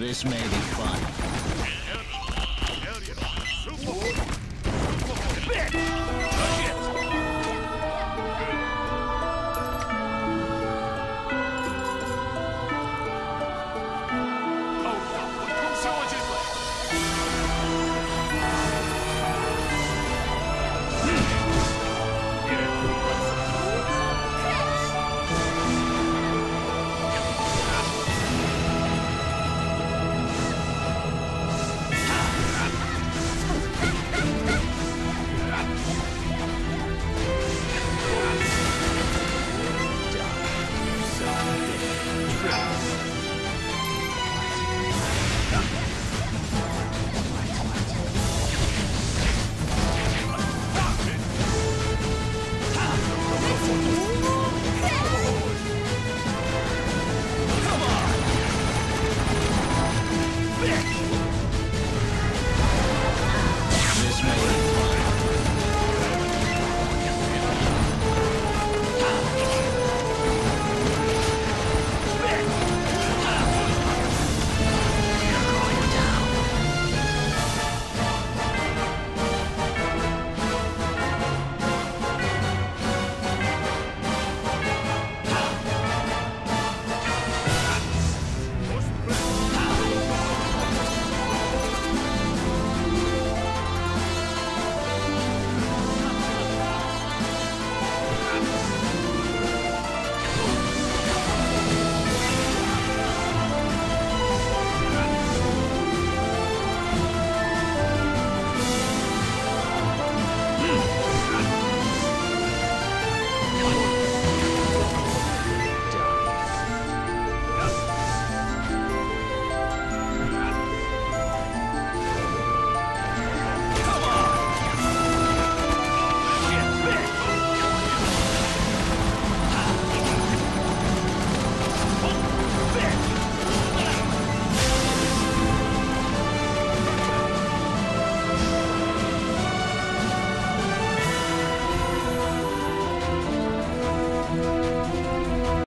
This may be fun. Hell yeah. Super, super, super.